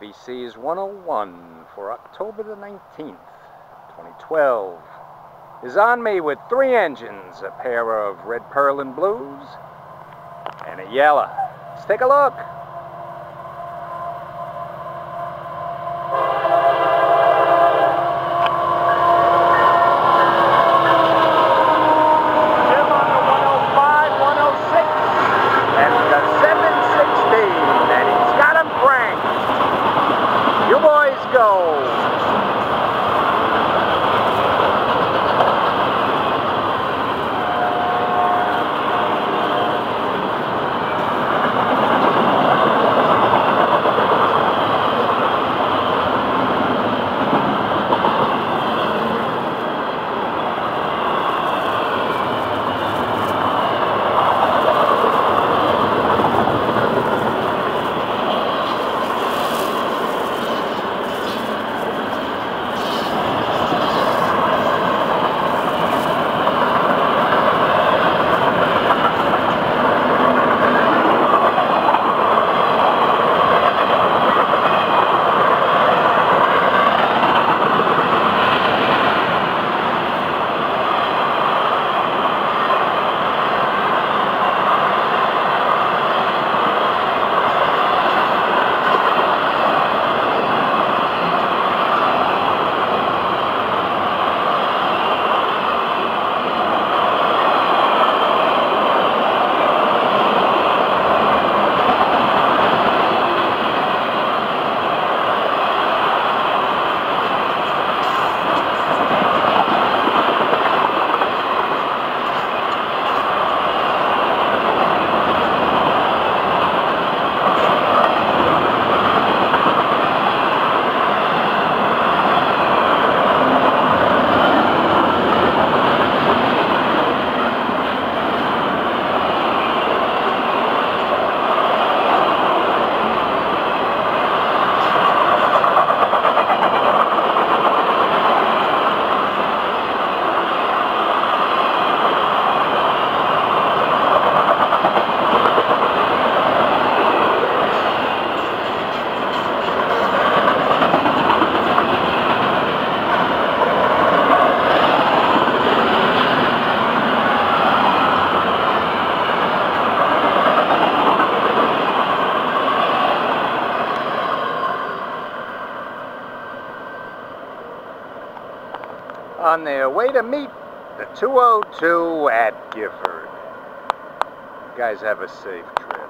FEC's 101 for October the 19th, 2012 is on me with three engines, a pair of red pearl and blues, and a yellow. Let's take a look. On their way to meet the 202 at Gifford. You guys have a safe trip.